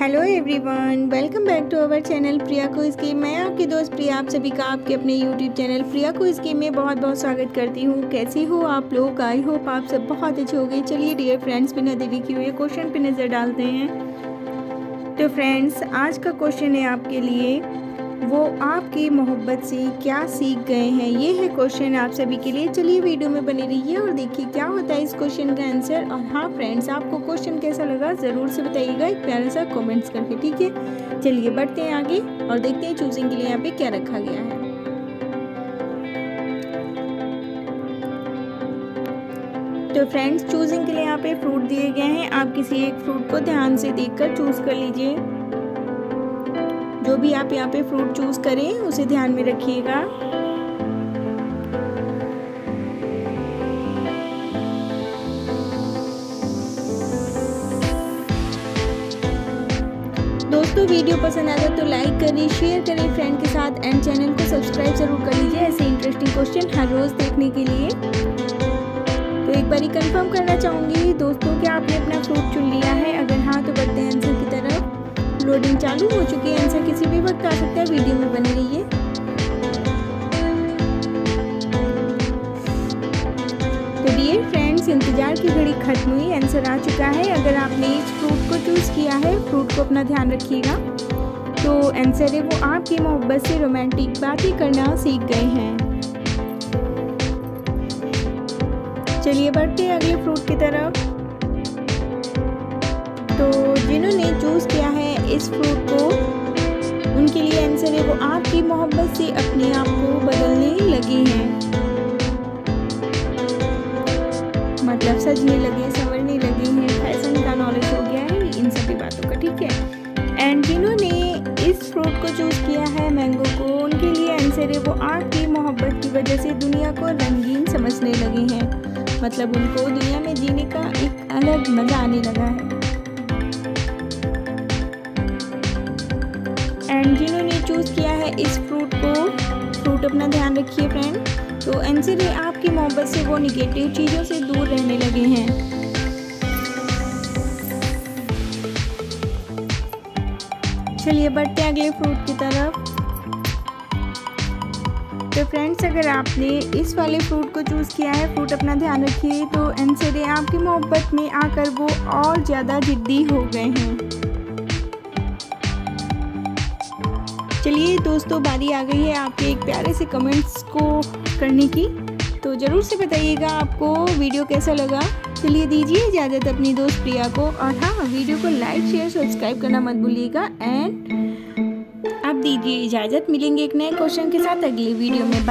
Hello everyone welcome back to our channel Priya को scheme मैं आपकी दोस्त प्रिया, आप सभी का आपके अपने यूट्यूब चैनल प्रिया को स्कीम में बहुत बहुत स्वागत करती हूँ। कैसे हो आप लोग? आई होप आप सब बहुत अच्छे हो गए। चलिए डियर फ्रेंड्स बिना देरी की हुए क्वेश्चन पे नज़र डालते हैं। तो फ्रेंड्स आज का क्वेश्चन है आपके लिए वो आपकी मोहब्बत से क्या सीख गए हैं, ये है क्वेश्चन आप सभी के लिए। चलिए वीडियो में बने रहिए और देखिए क्या होता है इस क्वेश्चन का आंसर और हाँ फ्रेंड्स आपको क्वेश्चन कैसा लगा, ज़रूर से बताइएगा, एक प्यारा सा कमेंट्स करके, ठीक है? चलिए बढ़ते हैं आगे और देखते हैं चूजिंग के लिए यहाँ पे क्या रखा गया है। तो फ्रेंड्स चूजिंग के लिए यहाँ पे फ्रूट दिए गए हैं। आप किसी एक फ्रूट को ध्यान से देखकर चूज़ कर लीजिए। जो भी आप यहाँ पे फ्रूट चूज़ करें, उसे ध्यान में रखिएगा। दोस्तों, वीडियो पसंद आता तो लाइक करें शेयर करें फ्रेंड के साथ एंड चैनल को सब्सक्राइब ज़रूर कर लीजिए ऐसे इंटरेस्टिंग क्वेश्चन हर रोज़ देखने के लिए। तो एक बार कंफर्म करना चाहूँगी, दोस्तों कि आपने अपना फ्रूट चुन लिया है? अगर हाँ तो बढ़ते हैं लोडिंग चालू हो चुकी है। आंसर किसी भी वक्त आ सकता है, वीडियो में बने रहिए। तो डियर फ्रेंड्स इंतज़ार की घड़ी खत्म हुई आंसर आ चुका है। अगर आपने इस फ्रूट को चूज़ किया है फ्रूट को अपना ध्यान रखिएगा। तो आंसर है, वो आपकी मोहब्बत से रोमांटिक बातें करना सीख गए हैं। चलिए बढ़ते हैं अगले फ्रूट की तरफ़। तो जिन्होंने चूज़ किया है इस फ्रूट को, उनके लिए आंसर है, वो आपकी मोहब्बत से अपने आप को बदलने लगे हैं। मतलब सजने लगे संवरने लगे हैं। फ़ैशन का नॉलेज हो गया है, इन सभी बातों का, ठीक है? एंड जिन्होंने इस फ्रूट को चूज़ किया है मैंगो को, उनके लिए आंसर है, वो आपकी मोहब्बत की वजह से दुनिया को रंगीन समझने लगे हैं। मतलब उनको दुनिया में जीने का एक अलग मज़ा आने लगा है। एंड जिन्होंने चूज़ किया है इस फ्रूट को फ्रूट अपना ध्यान रखिए फ्रेंड तो है आपकी मोहब्बत से वो निगेटिव चीज़ों से दूर रहने लगे हैं. चलिए बढ़ते हैं अगले फ्रूट की तरफ़. तो फ्रेंड्स अगर आपने इस वाले फ्रूट को चूज़ किया है फ्रूट अपना ध्यान रखिए तो है आपकी मोहब्बत में आकर वो और ज़्यादा ज़िद्दी हो गए हैं. चलिए दोस्तों, बारी आ गई है आपके एक प्यारे से कमेंट्स को करने की। तो ज़रूर से बताइएगा आपको वीडियो कैसा लगा। चलिए दीजिए इजाज़त अपनी दोस्त प्रिया को। और हाँ वीडियो को लाइक शेयर सब्सक्राइब करना मत भूलिएगा। एंड आप दीजिए इजाज़त। मिलेंगे एक नए क्वेश्चन के साथ अगली वीडियो में।